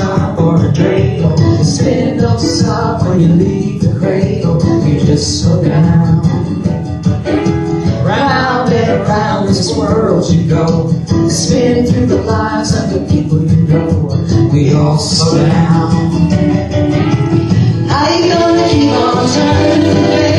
time for a dreidel, The spin don't stop when you leave the cradle. You just slow down. Round and round this world you go, spinning through the lives of the people you know. We all slow down. How you gonna keep on turning?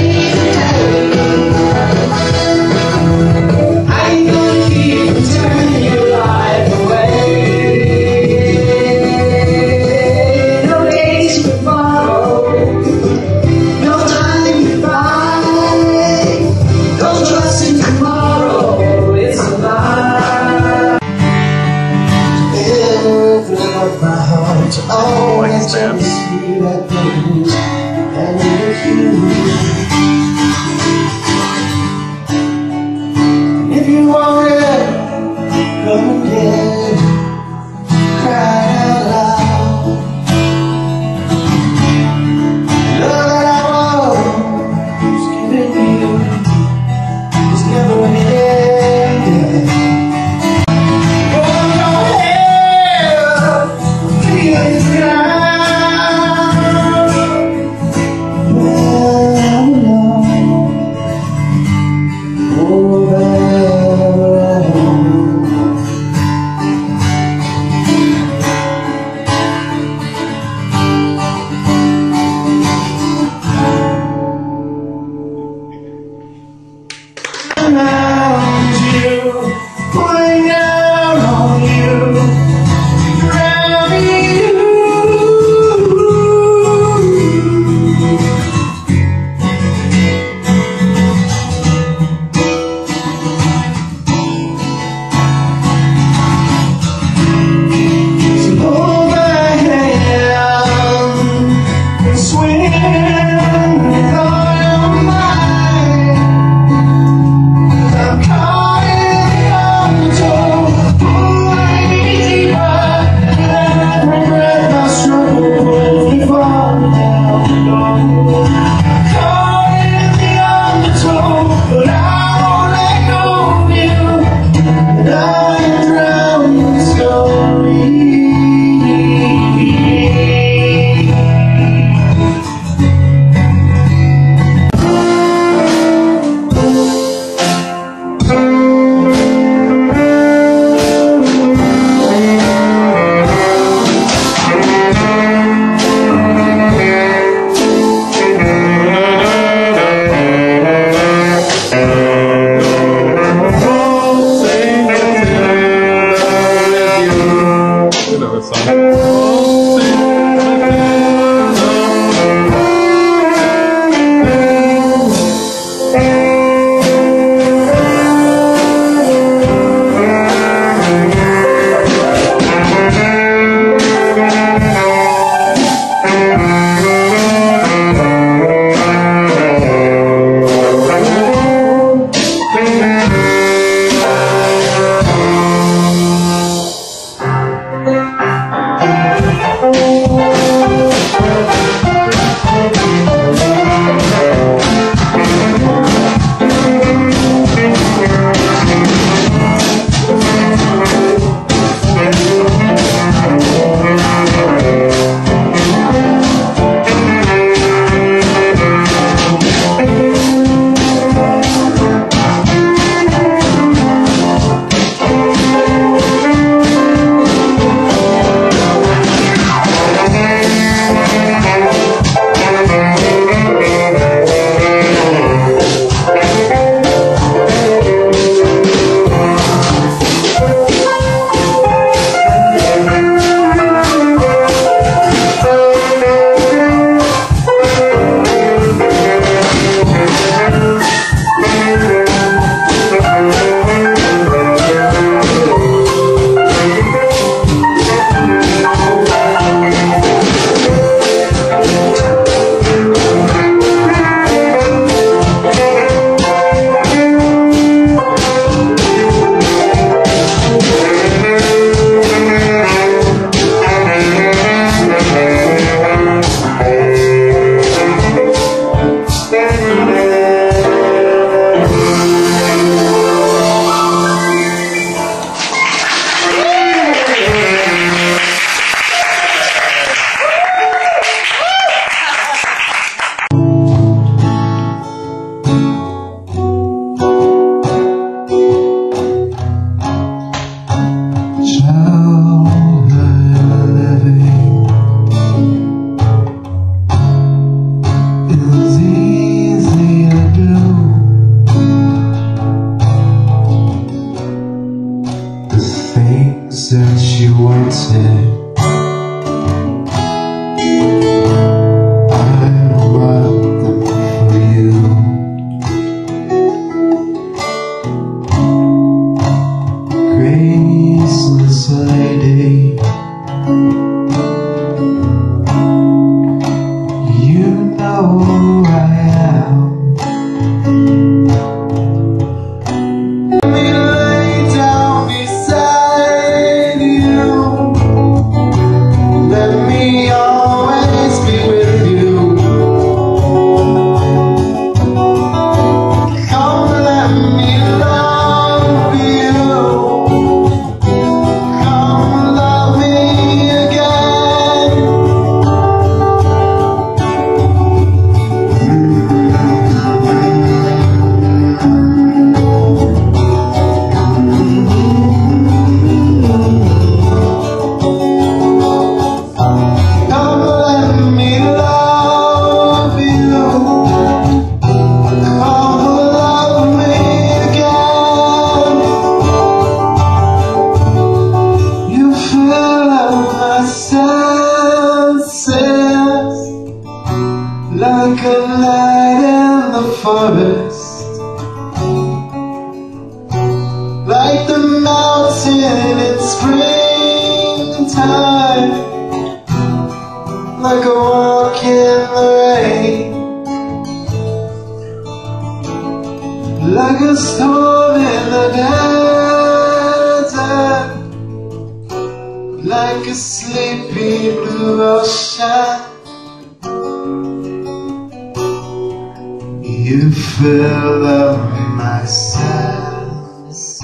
Like a storm in the desert. Like a sleepy blue ocean. You fill up my senses.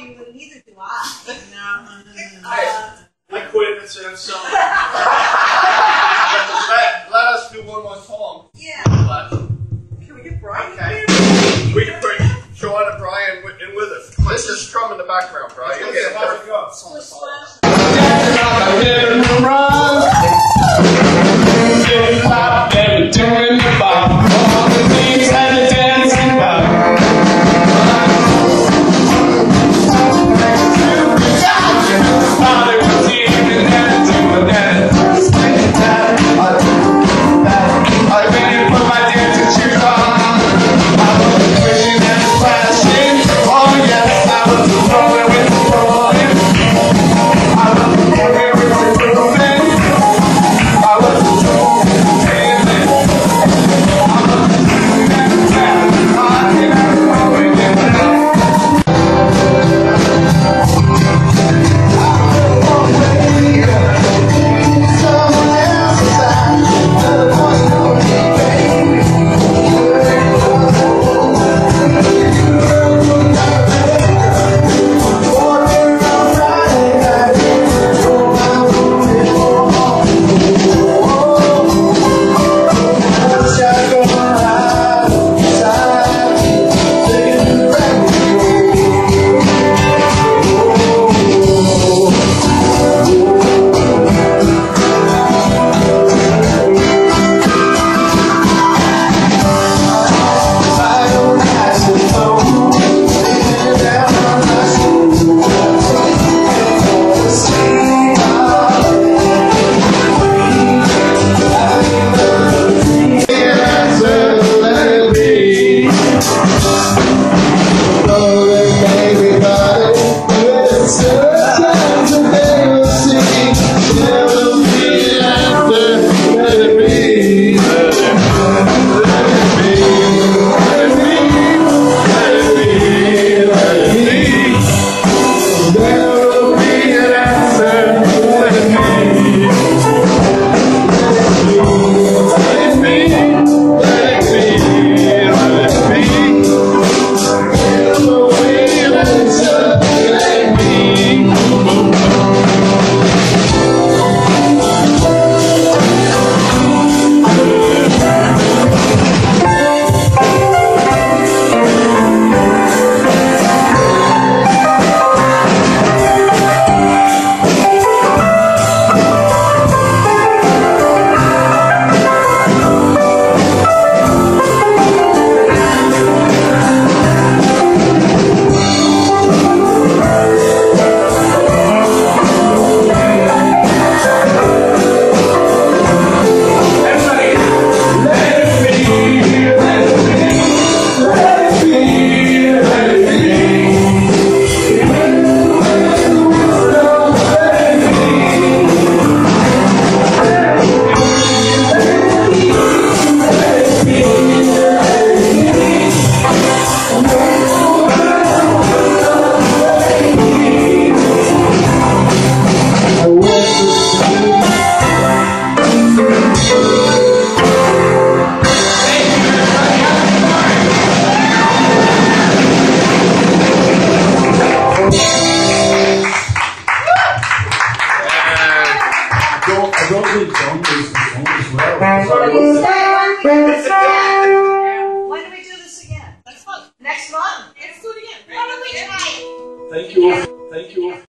you, but neither do I. No. I quit. That's it. I'm let, let us do one more song. Yeah. But, can we get Brian? Okay. We can bring Sean and Brian with, in with us. Let's just strum in the background, Brian. Let's it. Go.